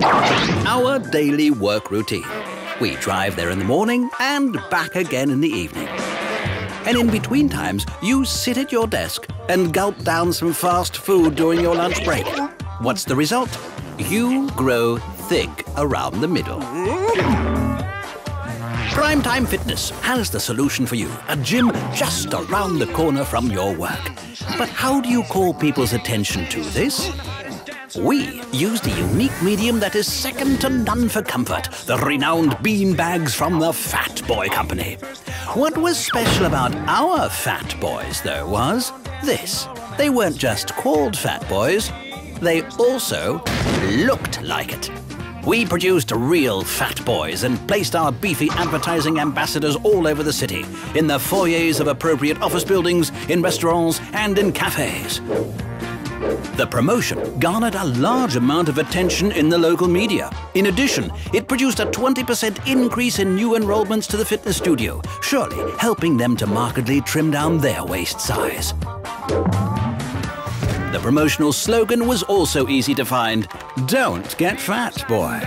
Our daily work routine. We drive there in the morning and back again in the evening. And in between times, you sit at your desk and gulp down some fast food during your lunch break. What's the result? You grow thick around the middle. Primetime Fitness has the solution for you. A gym just around the corner from your work. But how do you call people's attention to this? We use the unique medium that is second to none for comfort, the renowned bean bags from the Fatboy Company. What was special about our Fat Boys, though, was this. They weren't just called Fat Boys, they also looked like it. We produced real fat boys and placed our beefy advertising ambassadors all over the city, in the foyers of appropriate office buildings, in restaurants, and in cafes. The promotion garnered a large amount of attention in the local media. In addition, it produced a 20% increase in new enrollments to the fitness studio, surely helping them to markedly trim down their waist size. The promotional slogan was also easy to find Don't get fat, boy.